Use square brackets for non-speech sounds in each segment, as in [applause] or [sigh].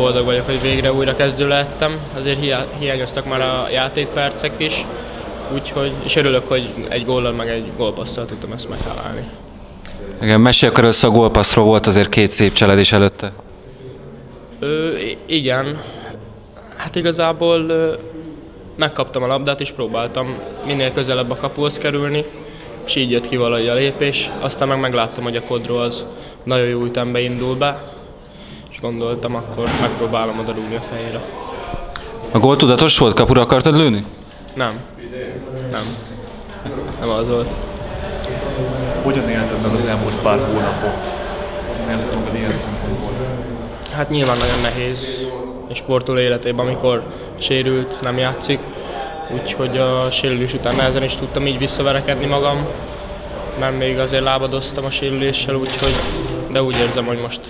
boldog vagyok, hogy végre újra kezdő lehettem. Azért hiányoztak már a játékpercek is, úgyhogy, és örülök, hogy egy góllal meg egy gólpasszal tudtam ezt megtalálni. Igen, mesélj akkor össze a gólpasszról volt azért két szép cseledés előtte. Ö, igen, hát igazából ö, megkaptam a labdát és próbáltam minél közelebb a kapuhoz kerülni, és így jött ki valahogy a lépés. Aztán meg megláttam, hogy a kodró az nagyon jó ütembe indul be, gondoltam, akkor megpróbálom oda rúgni a fejére. A gól tudatos volt? Kapura akartad lőni? Nem. Nem. Nem az volt. Hogyan élted meg az elmúlt pár hónapot? Érzed magad ilyen szempontból? Hát nyilván nagyon nehéz egy sportoló életében, amikor sérült, nem játszik. Úgyhogy a sérülés után nehezen is tudtam így visszaverekedni magam, mert még azért lábadoztam a sérüléssel, úgyhogy, de úgy érzem, hogy most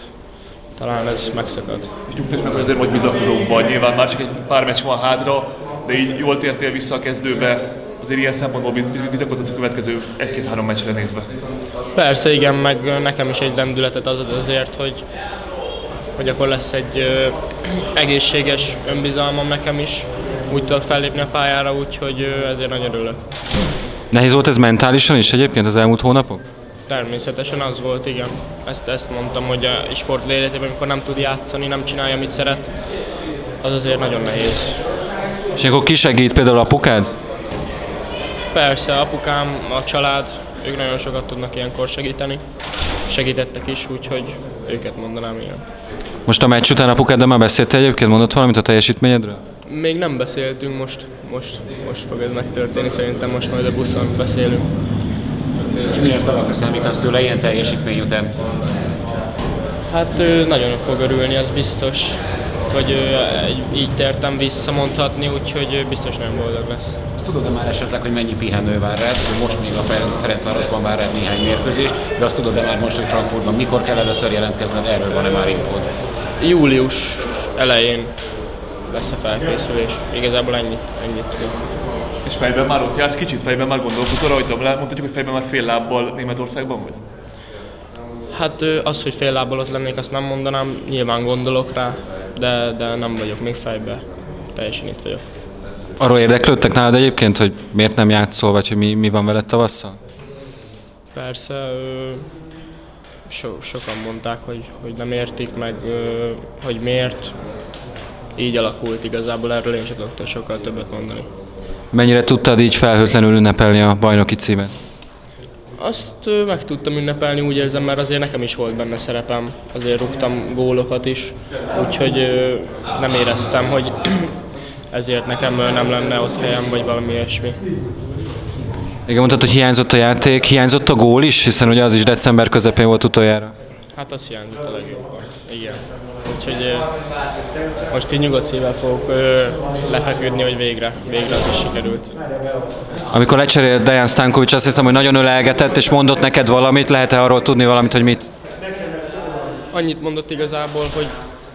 talán ez megszakad. És nyugtass meg, hogy azért vagy bizakodó vagy. Nyilván már csak egy pár meccs van hátra, de így jól tértél vissza a kezdőbe. Azért ilyen szempontból bizakodsz a következő egy-két-három meccsre nézve. Persze, igen, meg nekem is egy lendületet az azért, hogy, hogy akkor lesz egy ö, egészséges önbizalmam nekem is, úgy tudok fellépni a pályára, úgyhogy ö, ezért nagyon örülök. Nehéz volt ez mentálisan is egyébként az elmúlt hónapok? Természetesen az volt, igen. Ezt, ezt mondtam, hogy a sport életében, amikor nem tud játszani, nem csinálja, amit szeret, az azért nagyon nehéz. És akkor ki segít például apukád? Persze, apukám, a család, ők nagyon sokat tudnak ilyenkor segíteni. Segítettek is, úgyhogy őket mondanám ilyen. Most a meccs után apukáddal már beszéltél egyébként? Mondott valamit a teljesítményedről? Még nem beszéltünk most, most, most fog ez megtörténni, szerintem most majd a buszon beszélünk. És milyen szavakra számítasz tőle ilyen teljesítmény után? Hát ő nagyon fog örülni, az biztos, hogy így tértem vissza mondhatni, úgyhogy biztos nem boldog lesz. Azt tudod-e már esetleg, hogy mennyi pihenő vár rád? Most még a Ferencvárosban vár rád néhány mérkőzés, de azt tudod-e már most, hogy Frankfurtban mikor kell először jelentkezned? Erről van-e már infód? Július elején lesz a felkészülés. Igazából ennyit, ennyit tudok. És fejben már ott játsz, kicsit fejben már gondolkozol rajta, mondhatjuk, hogy fejben már fél lábbal Németországban vagy? Hát az, hogy fél lábbal ott lennék, azt nem mondanám, nyilván gondolok rá, de, de nem vagyok még fejbe, teljesen itt vagyok. Arról érdeklődtek nálad egyébként, hogy miért nem játszol, vagy hogy mi, mi van veled tavasszal? Persze, so, sokan mondták, hogy, hogy nem értik meg, hogy miért. Így alakult igazából, erről én sem tudok sokkal többet mondani. Mennyire tudtad így felhőtlenül ünnepelni a bajnoki címet? Azt meg tudtam ünnepelni, úgy érzem, mert azért nekem is volt benne szerepem. Azért rúgtam gólokat is, úgyhogy nem éreztem, hogy [clears throat] ezért nekem nem lenne ott helyem, vagy valami ilyesmi. Igen, mondtad, hogy hiányzott a játék, hiányzott a gól is, hiszen ugye az is december közepén volt utoljára. Hát az hiányzott a legjobban, igen. Úgyhogy most így nyugodt szívvel fogok lefeküdni, hogy végre, végre az is sikerült. Amikor lecserélt Dejan Stankovics, azt hiszem, hogy nagyon ölelgetett, és mondott neked valamit, lehet-e arról tudni valamit, hogy mit? Annyit mondott igazából, hogy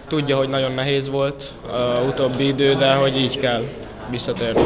tudja, hogy nagyon nehéz volt a utóbbi idő, de hogy így kell visszatérni.